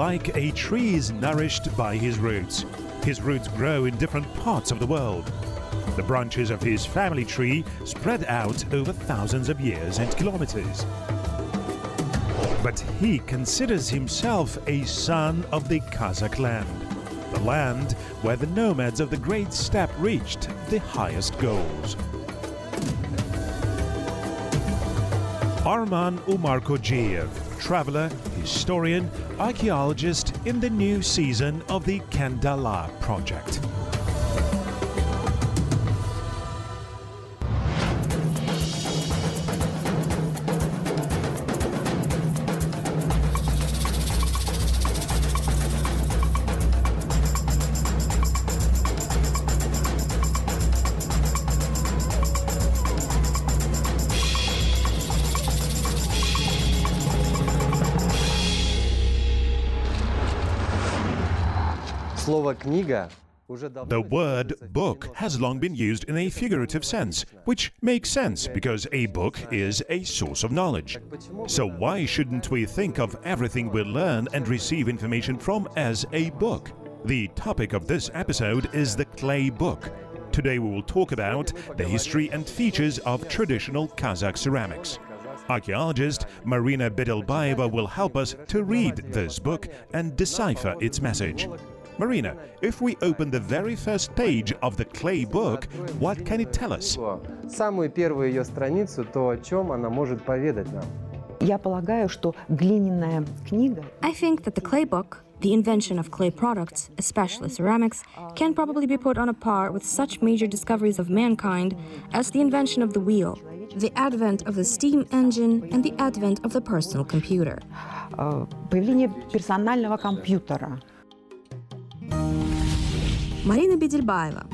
Like a tree, is nourished by his roots. His roots grow in different parts of the world. The branches of his family tree spread out over thousands of years and kilometers. But he considers himself a son of the Kazakh land, the land where the nomads of the Great Steppe reached the highest goals. Arman Umarkojiev, traveler, historian, archaeologist in the new season of the Ken Dala project. The word book has long been used in a figurative sense, which makes sense because a book is a source of knowledge. So why shouldn't we think of everything we learn and receive information from as a book? The topic of this episode is the clay book. Today we will talk about the history and features of traditional Kazakh ceramics. Archaeologist Marina Bedelbaeva will help us to read this book and decipher its message. Marina, if we open the very first page of the clay book, what can it tell us? Самую первую ее страницу, то, о чем она может поведать нам. Я полагаю, что глиняная книга I think that the clay book, the invention of clay products, especially ceramics, can probably be put on a par with such major discoveries of mankind as the invention of the wheel, the advent of the steam engine, and the advent of the personal computer. э, появление персонального компьютера. Marina Bidilbaeva,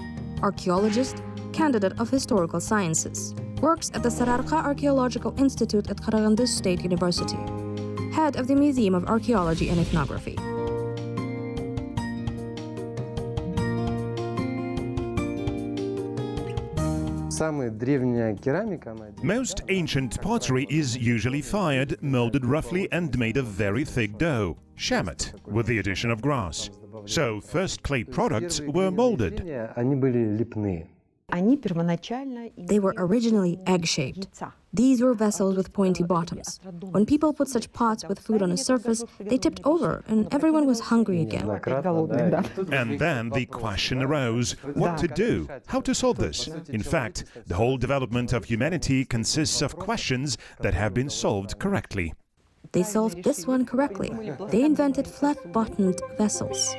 archaeologist, candidate of historical sciences, works at the Sararqa Archaeological Institute at Karaganda State University, head of the Museum of Archaeology and Ethnography. Most ancient pottery is usually fired, molded roughly, and made of very thick dough, shamet, with the addition of grass. So, first clay products were molded. They were originally egg-shaped. These were vessels with pointy bottoms. When people put such pots with food on a surface, they tipped over and everyone was hungry again. And then the question arose, what to do, how to solve this? In fact, the whole development of humanity consists of questions that have been solved correctly. They solved this one correctly. They invented flat-bottomed vessels.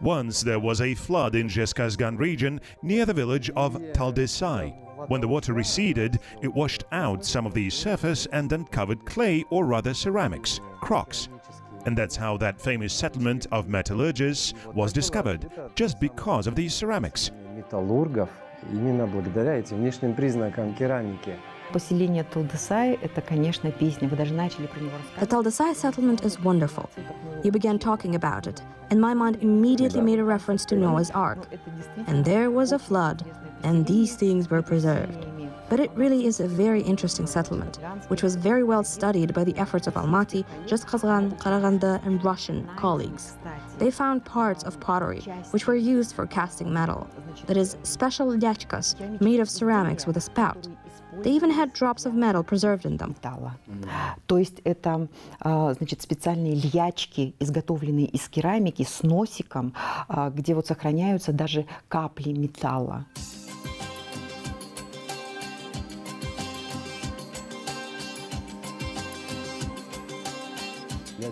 Once there was a flood in Zhezkazgan region near the village of Taldysai. When the water receded, it washed out some of the surface and uncovered clay or rather ceramics, crocks. And that's how that famous settlement of metallurgists was discovered, just because of these ceramics. Поселение – это, конечно, песня. Вы даже начали про него рассказывать. The Taldysai settlement is wonderful. You began talking about it, and my mind immediately made a reference to Noah's Ark. And there was a flood, and these things were preserved. But it really is a very interesting settlement, which was very well studied by the efforts of Almaty, Zhezkazgan, Karaganda, and Russian colleagues. They found parts of pottery, which were used for casting metal, that is, special lyachkas made of ceramics with a spout. They even had drops of metal preserved in them. металла. То есть это а, значит, специальные льячки, изготовленные из керамики с носиком, а, где вот сохраняются даже капли металла.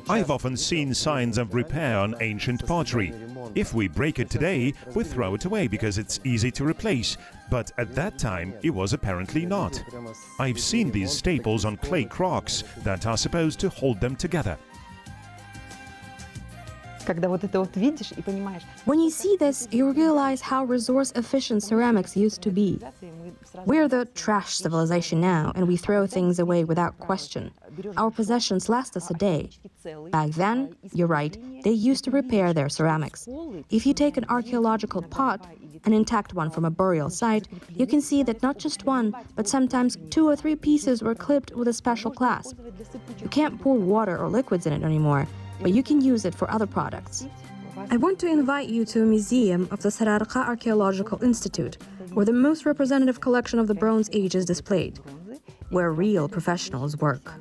I've often seen signs of repair on ancient pottery. If we break it today, we throw it away because it's easy to replace. But at that time, it was apparently not. I've seen these staples on clay crocks that are supposed to hold them together Когда вот это вот видишь и понимаешь, When you see this, you realize how resource efficient ceramics used to be. We're the trash civilization now, and we throw things away without question. Our possessions last us a day. Back then, you're right, they used to repair their ceramics. If you take an archaeological pot, an intact one from a burial site, you can see that not just one, but sometimes two or three pieces were clipped with a special clasp. You can't pour water or liquids in it anymore, but you can use it for other products. I want to invite you to a museum of the Sararqa Archaeological Institute, where the most representative collection of the Bronze Age is displayed, where real professionals work.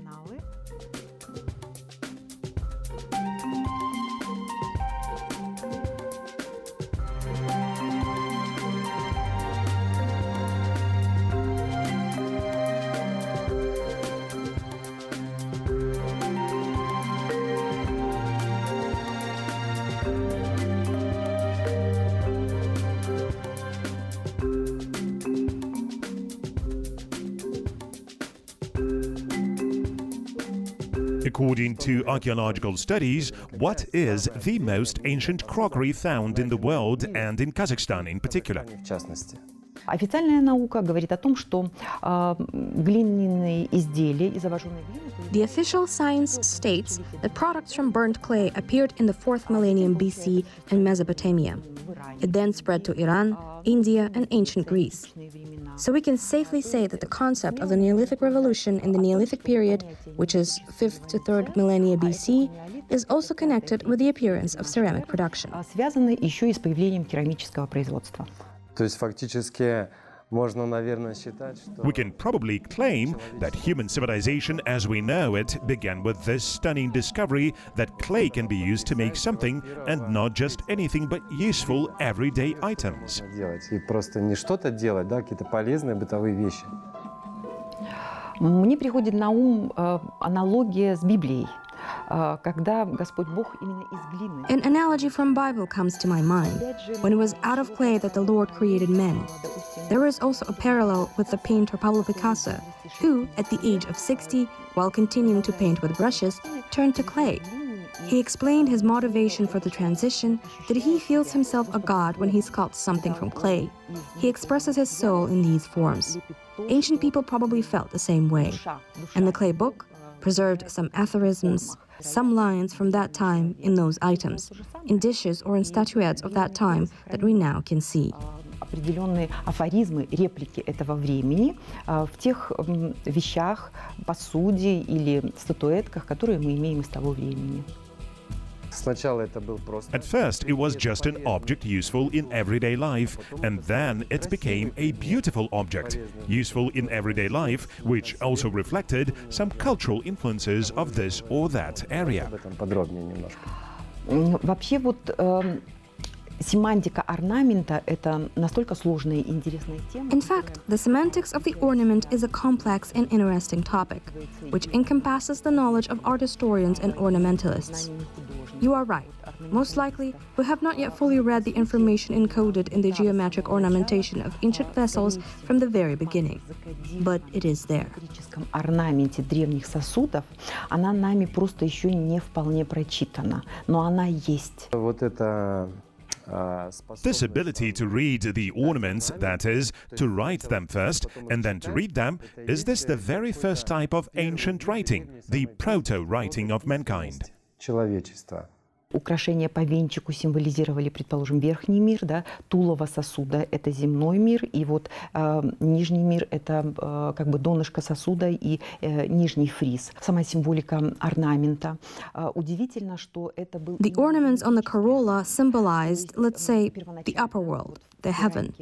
To archaeological studies, what is the most ancient crockery found in the world and in Kazakhstan in particular? В частности. Официальная наука говорит о том, что а, глиняные изделия из обожженной глины The official science states that products from burnt clay appeared in the 4th millennium BC in Mesopotamia. It then spread to Iran, India, and ancient Greece. So we can safely say that the concept of the Neolithic Revolution in the Neolithic period, which is 5th to 3rd millennia BC, is also connected with the appearance of ceramic production. а, связаны еще и с появлением керамического производства. То есть фактически можно, наверное, считать, что... We can probably claim that human civilization as we know it began with this stunning discovery that clay can be used to make something and not just anything but useful everyday items. делать. И просто не что-то делать, да, какие-то полезные бытовые вещи. Мне приходит на ум э, аналогия с Библией, An analogy from Bible comes to my mind. When it was out of clay that the Lord created men. There is also a parallel with the painter Pablo Picasso, who, at the age of 60, while continuing to paint with brushes, turned to clay. He explained his motivation for the transition that he feels himself a god when he sculpts something from clay. He expresses his soul in these forms. Ancient people probably felt the same way. And the clay book preserved some aphorisms, some lines from that time in those items, in dishes or in statuettes of that time that we now can see. определенные афоризмы, реплики этого времени а, в тех м, вещах, посуде или статуэтках, которые мы имеем из того времени. At first, it was just an object useful in everyday life, and then it became a beautiful object, useful in everyday life, which also reflected some cultural influences of this or that area. Об этом подробнее немножко. М, Вообще вот эм, семантика орнамента – это настолько сложная и интересная тема. In fact, the semantics of the ornament is a complex and interesting topic, which encompasses the knowledge of art historians and ornamentalists. You are right. Most likely, we have not yet fully read the information encoded in the geometric ornamentation of ancient vessels from the very beginning. But it is there. В историческом орнаменте древних сосудов она нами просто еще не вполне прочитана, но она есть. Вот это... а, This способность- ability to read the ornaments, that is, to write them first and then to read them, is this the very first type of ancient writing, the proto writing of mankind? Человечества. Украшения по венчику символизировали, предположим, верхний мир, да, тулово сосуда – это земной мир, и вот э, нижний мир – это э, как бы донышко сосуда и э, нижний фриз. Сама символика орнамента. Э, удивительно, что это был... The ornaments on the corolla symbolized, let's say, the upper world, the heaven,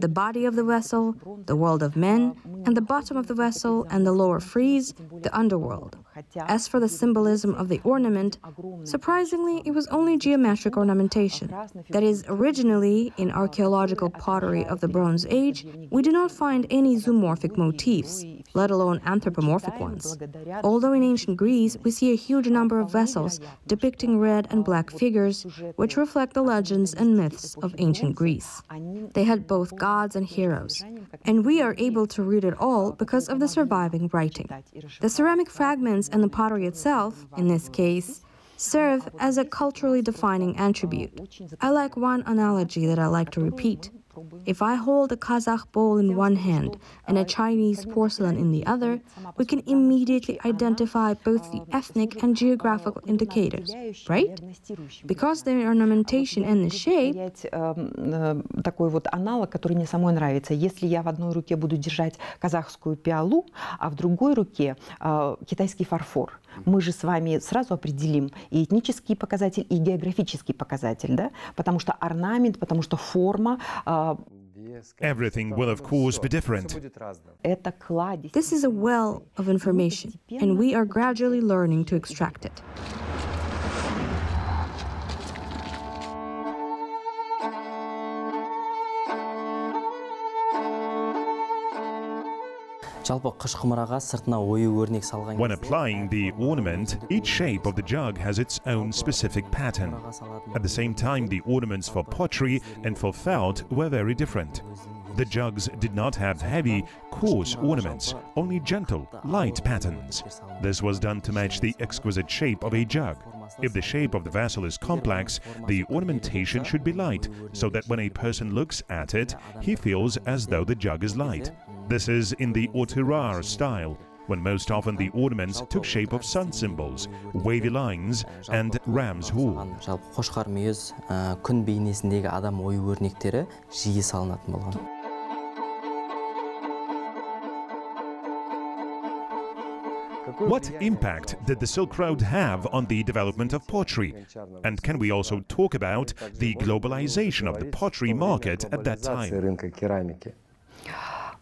the body of the vessel, the world of men, and the bottom of the vessel and the lower frieze, the underworld. As for the symbolism of the ornament, surprisingly, it was only geometric ornamentation. That is, originally, in archaeological pottery of the Bronze Age, we do not find any zoomorphic motifs, let alone anthropomorphic ones. Although in ancient Greece, we see a huge number of vessels depicting red and black figures, which reflect the legends and myths of ancient Greece. They had both gods and heroes, and we are able to read it all because of the surviving writing. The ceramic fragments and the pottery itself, in this case, serve as a culturally defining attribute. I like one analogy that I like to repeat. If I hold a Kazakh bowl in one hand and a Chinese porcelain in the other, we can immediately identify both the ethnic and geographical indicators, right? Because their ornamentation and the shape, Взять, э, э, такой вот аналог, который мне самой нравится. Если я в одной руке буду держать казахскую пиалу, а в другой руке э, китайский фарфор, мы же с вами сразу определим и этнический показатель, и географический показатель, да? Потому что орнамент, потому что форма э, Вес, Everything will, of course, be different. This is a well of information, and we are gradually learning to extract it. When applying the ornament, each shape of the jug has its own specific pattern. At the same time, the ornaments for pottery and for felt were very different. The jugs did not have heavy, coarse ornaments, only gentle, light patterns. This was done to match the exquisite shape of a jug. If the shape of the vessel is complex, the ornamentation should be light, so that when a person looks at it, he feels as though the jug is light. This is in the Otirar style, when most often the ornaments took shape of sun symbols, wavy lines, and ram's horn. жалпы қошқар мүйіз ә, күн бейнесіндегі адам ою өрнектері жиі салынатын болған Какое What влияние impact did the Silk Road have on the development of pottery? And can we also talk about the globalization of the pottery market at that глобализации time?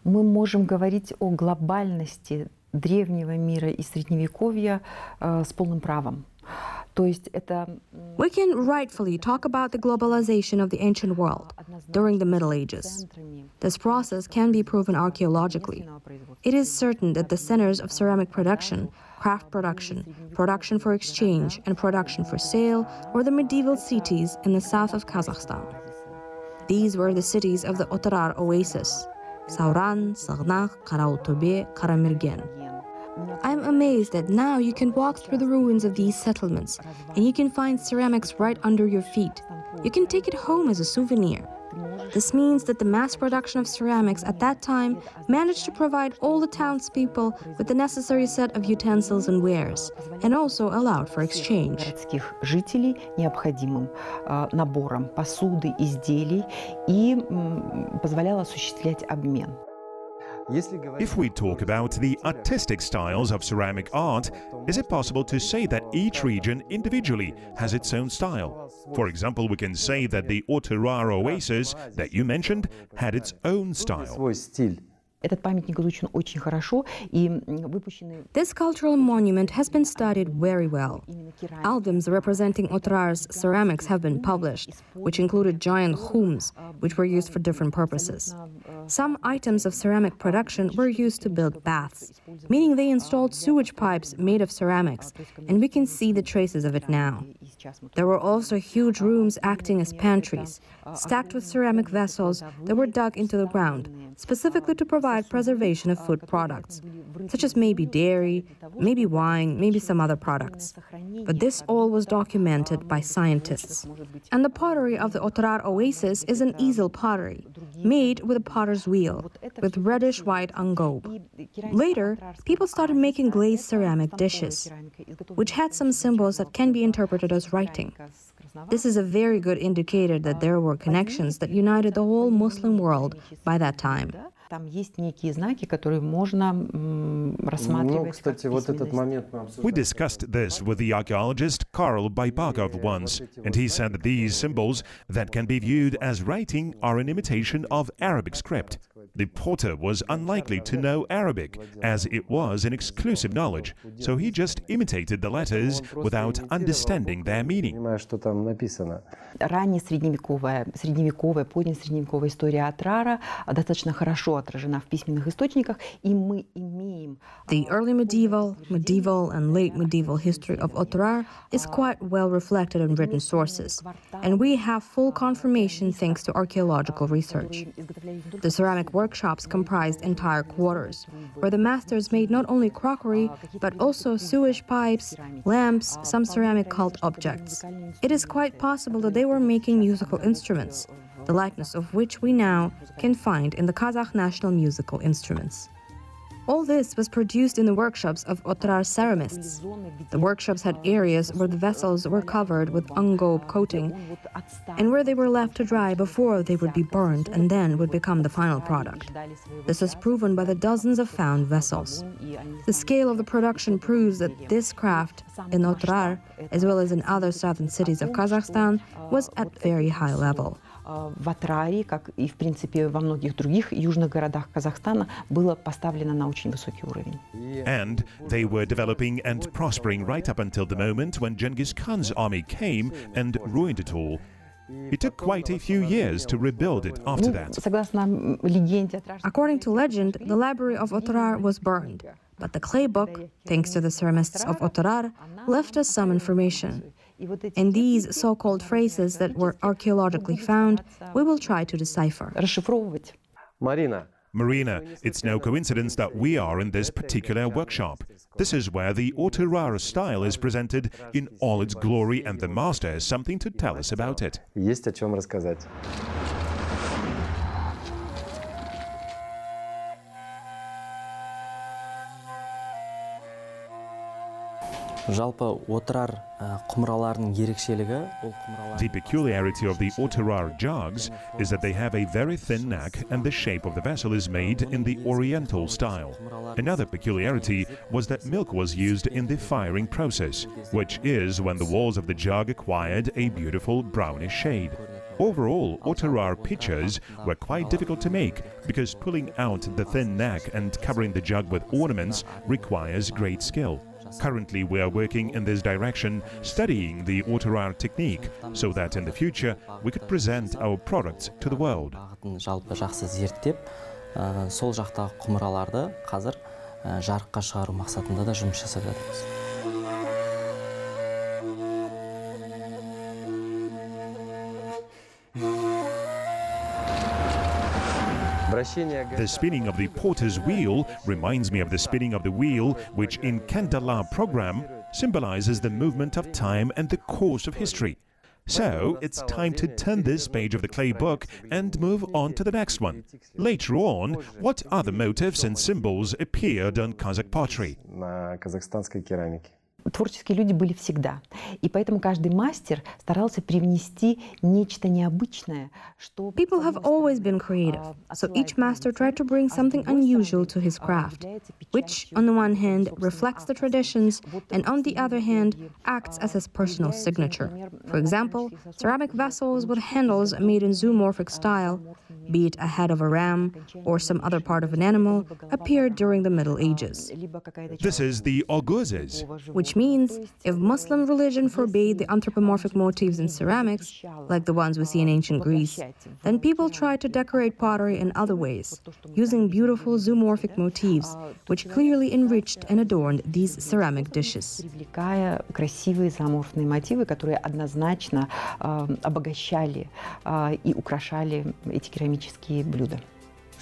рынка керамики? Мы можем говорить о глобальности древнего мира и средневековья э, с полным правом. То есть это м, We can rightfully talk about the globalization of the ancient world during the Middle Ages. центрами This process can be proven archaeologically. естественного производства. It is certain that the centers of ceramic production, craft production, production for exchange, and production for sale were the medieval cities in the south of Kazakhstan. These were the cities of the Otrar oasis I'm amazed that now you can walk through the ruins of these settlements and you can find ceramics right under your feet. You can take it home as a souvenir. This means that the mass production of ceramics at that time managed to provide all the townspeople with the necessary set of utensils and wares, and also allowed for exchange. городских жителей необходимым э, набором посуды, изделий и м, позволяла осуществлять обмен. If we talk about the artistic styles of ceramic art, is it possible to say that each region individually has its own style? For example, we can say that the Oterara oasis that you mentioned had its own style. This cultural monument has been studied very well. Albums representing Otrar's ceramics have been published, which included giant homes, which were used for different purposes. Some items of ceramic production were used to build baths, meaning they installed sewage pipes made of ceramics, and we can see the traces of it now. There were also huge rooms acting as pantries, stacked with ceramic vessels that were dug into the ground, specifically to provide preservation of food products such as maybe dairy, maybe wine, maybe some other products. But this all was documented by scientists. And the pottery of the Otrar oasis is an easel pottery, made with a potter's wheel, with reddish white angob. Later, people started making glazed ceramic dishes, which had some symbols that can be interpreted as writing. This is a very good indicator that there were connections that united the whole Muslim world by that time. Там есть некие знаки, которые можно м, Ну, рассматривать кстати, как вот этот момент мы We discussed this with the archaeologist Karl Baibakov once, and he said that these symbols that can be viewed as writing are an imitation of Arabic script. The potter was unlikely to know Arabic, as it was an exclusive knowledge, so he just imitated the letters without understanding their meaning. Ранее средневековая, средневековая, поздняя средневековая история Атрара достаточно хорошо The early medieval, medieval, and late medieval history of Otrar is quite well reflected in written sources, and we have full confirmation thanks to archaeological research. The ceramic workshops comprised entire quarters, where the masters made not only crockery, but also sewage pipes, lamps, some ceramic cult objects. It is quite possible that they were making musical instruments, the likeness of which we now can find in the Kazakh national musical instruments. All this was produced in the workshops of Otrar ceramists. The workshops had areas where the vessels were covered with ungob coating and where they were left to dry before they would be burned and then would become the final product. This is proven by the dozens of found vessels. The scale of the production proves that this craft in Otrar, as well as in other southern cities of Kazakhstan, was at very high level. в Атраре, как и, в принципе, во многих других южных городах Казахстана, было поставлено на очень высокий уровень. And they were developing and prospering right up until the moment when Genghis Khan's army came and ruined it all. It took quite a few years to rebuild it after Ну, that. согласно м, легенде Атражской According to legend, the library of Otrar was burned, but the clay book, thanks to the ceramists of Otrar, left us some information. And these so-called phrases that were archaeologically found, we will try to decipher. Marina, Marina, it's no coincidence that we are in this particular workshop. This is where the Autorara style is presented in all its glory and the master has something to tell us about it. The peculiarity of the Oturar jugs is that they have a very thin neck and the shape of the vessel is made in the Oriental style. Another peculiarity was that milk was used in the firing process, which is when the walls of the jug acquired a beautiful brownish shade. Overall, Oturar pitchers were quite difficult to make because pulling out the thin neck and covering the jug with ornaments requires great skill. Currently, we are working in this direction, studying the Oturar technique, so that in the future we could present our products to the world. бағытын жалпы жақсы зерттеп ә, сол жақтағы құмыраларды қазір ә, жарыққа шығару мақсатында да жұмыс жасап жатырмыз The spinning of the potter's wheel reminds me of the spinning of the wheel, which in Ken Dala program symbolizes the movement of time and the course of history. So it's time to turn this page of the clay book and move on to the next one. Later on, what other motifs and symbols appeared on Kazakh pottery? на казахстанской керамике. Творческие люди были всегда. И поэтому каждый мастер старался привнести нечто необычное, что... People have always been creative, so each master tried to bring something unusual to his craft, which, on the one hand, reflects the traditions, and on the other hand, acts as his personal signature. For example, ceramic vessels with handles made in zoomorphic style, be it a head of a ram or some other part of an animal, appeared during the Middle Ages. This is the oguzes. Which means, if Muslim religion forbade the anthropomorphic motifs in ceramics, like the ones we see in ancient Greece, then people tried to decorate pottery in other ways, using beautiful zoomorphic motifs, which clearly enriched and adorned these ceramic dishes. привлекая красивые зооморфные мотивы, которые однозначно э, обогащали э, и украшали эти керамические блюда.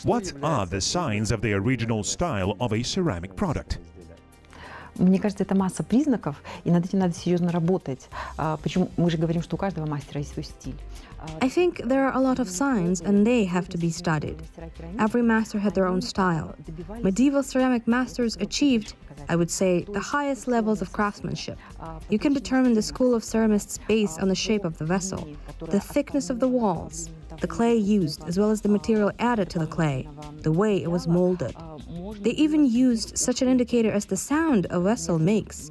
what are the signs of the original style of a ceramic product? Мне кажется, это масса признаков, и над этим надо серьезно работать. А, Почему мы же говорим, что у каждого мастера есть свой стиль. А, I think there are a lot of signs, and they have to be studied. Every master had their own style. Medieval ceramic masters achieved, I would say, the highest levels of craftsmanship. You can determine the school of ceramists based on the shape of the vessel, the thickness of the walls, the clay used, as well as the material added to the clay, the way it was molded. They even used such an indicator as the sound a vessel makes.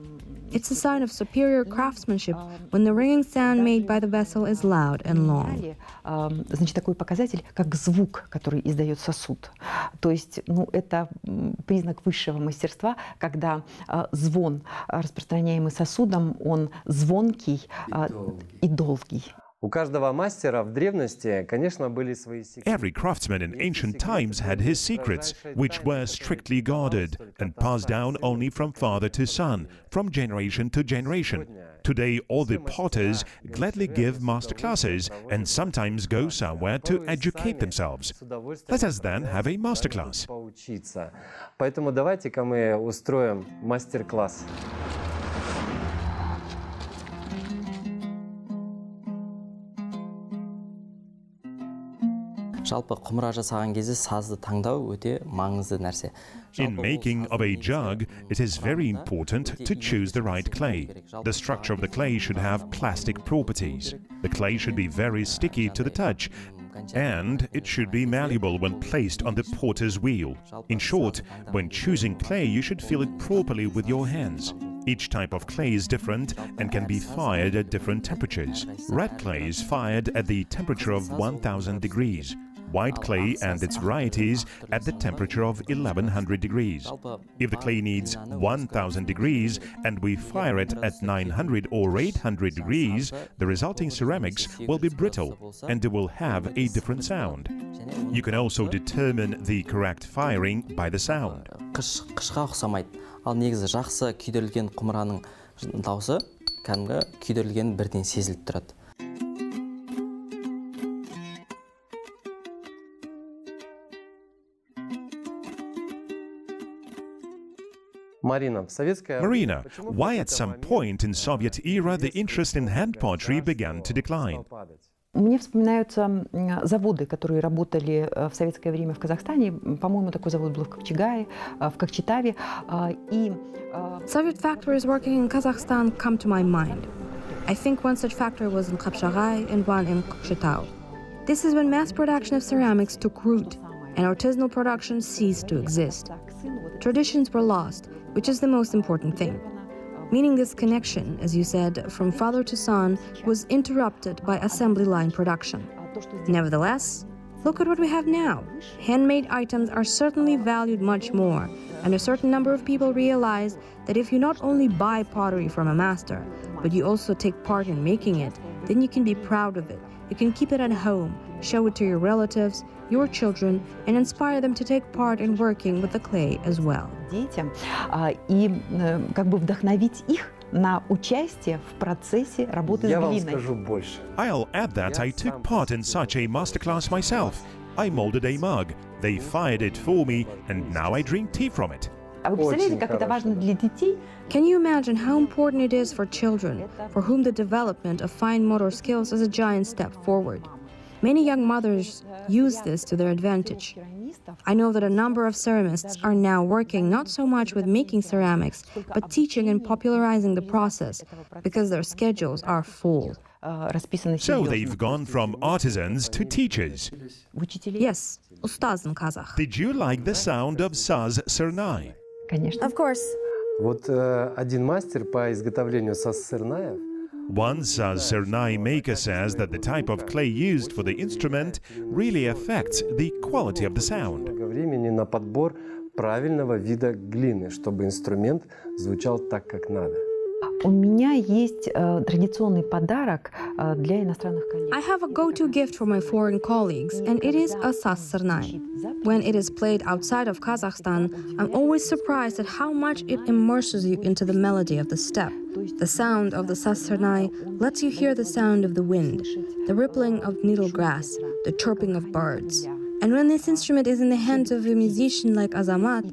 It's a sign of superior craftsmanship when the ringing sound made by the vessel is loud and long. Далее, а, Значит, такой показатель, как звук, который издает сосуд. То есть, ну, это м, признак высшего мастерства, когда а, звон, а, распространяемый сосудом, он звонкий а, и долгий. У каждого мастера в древности, конечно, были свои секреты. Every craftsman in ancient times had his secrets, which were strictly guarded and passed down only from father to son, from generation to generation. Today, all the potters gladly give master classes and sometimes go somewhere to educate themselves. Let us then have a masterclass. Поучиться. Поэтому давайте-ка мы устроим мастер-класс. жалпы құмыра жасаған кезде сазды таңдау өте маңызды нәрсе In making of a jug, it is very important to choose the right clay. The structure of the clay should have plastic properties. The clay should be very sticky to the touch and it should be malleable when placed on the potter's wheel. In short, when choosing clay, you should feel it properly with your hands. Each type of clay is different and can be fired at different temperatures. Red clay is fired at the temperature of 1000 degrees White clay and its varieties at the temperature of 1100 degrees. If the clay needs 1000 degrees and we fire it at 900 or 800 degrees, the resulting ceramics will be brittle and they will have a different sound. You can also determine the correct firing by the sound. қыш қышқа ұқсамайды ал негізі жақсы күйдірілген құмыраның дауысы кәдімгі күйдірілген бірден сезіліп тұрады Marina, почему why после at some этого point in Soviet era the interest in hand pottery began to decline? падать? Мне вспоминаются м, заводы, которые работали э, в советское время в Казахстане. М, По-моему, такой завод был в Копчегае, э, в Кокчетаве. А, И э, Soviet factories working in Kazakhstan come to my mind. I think one such factory was in Kapshagay and one in Kokshetau. This is when mass production of ceramics took root and artisanal production ceased to exist. Traditions were lost, which is the most important thing. Meaning this connection, as you said, from father to son was interrupted by assembly line production. Nevertheless, look at what we have now. Handmade items are certainly valued much more, and a certain number of people realize that if you not only buy pottery from a master, but you also take part in making it, then you can be proud of it. You can keep it at home, show it to your relatives, your children, and inspire them to take part in working with the clay as well. детям а, и э, как бы вдохновить их на участие в процессе работы Я с вам глиной. скажу больше. I'll add that I took part in such a masterclass myself. I molded a mug, they fired it for me, and now I drink tea from it. А вы представляете, Очень как это хорошо, важно да. для детей? Can you imagine how important it is for children, for whom the development of fine motor skills is a giant step forward? Many young mothers use this to their advantage. I know that a number of ceramists are now working not so much with making ceramics, but teaching and popularizing the process because their schedules are full. э, расписаны So серьезно. they've gone from artisans to teachers. Учителей, Yes, ustaz in Kazakh. Did you like the sound of Saz Sernai? конечно. Of course. Вот э, один мастер по изготовлению сырнаев One Saz Sernai maker says that the type of clay used for the instrument really affects the quality of the sound. много времени на подбор правильного вида глины, чтобы инструмент звучал так, как надо. У меня есть э, традиционный подарок э, для иностранных коллег. I have a go-to gift for my foreign colleagues, and it is a sasernay. When it is played outside of Kazakhstan, I'm always surprised at how much it immerses you into the melody of the steppe. The sound of the sasernay lets you hear the sound of the wind, the rippling of needle grass, the chirping of birds. And when this instrument is in the hands of a musician like Azamat,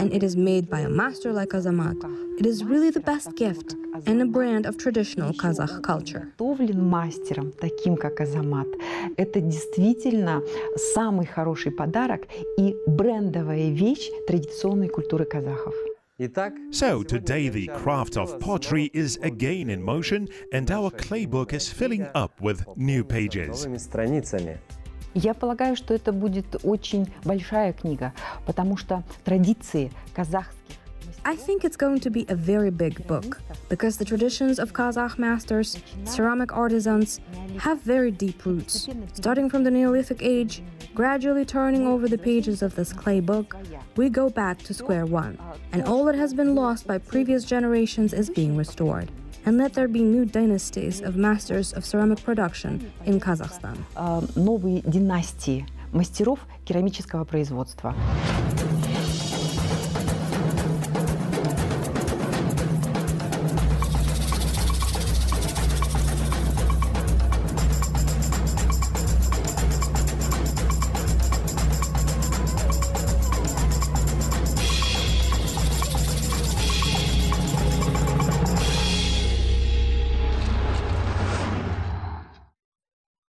and it is made by a master like Azamat, it is really the best gift and a brand of traditional Kazakh culture. Готовлен мастером, таким как Азамат. Это действительно самый хороший подарок и брендовая вещь традиционной культуры казахов. Итак, So today the craft of pottery is again in motion and our clay book is filling up with new pages. новыми страницами. Я полагаю, что это будет очень большая книга, потому что традиции казахских I think it's going to be a very big book because the traditions of Kazakh masters, ceramic artisans, have very deep roots. Starting from the Neolithic age, gradually turning over the pages of this clay book, we go back to square one, and all that has been lost by previous generations is being restored. And let there be new dynasties of masters of ceramic production in Kazakhstan. э, новые династии мастеров керамического производства.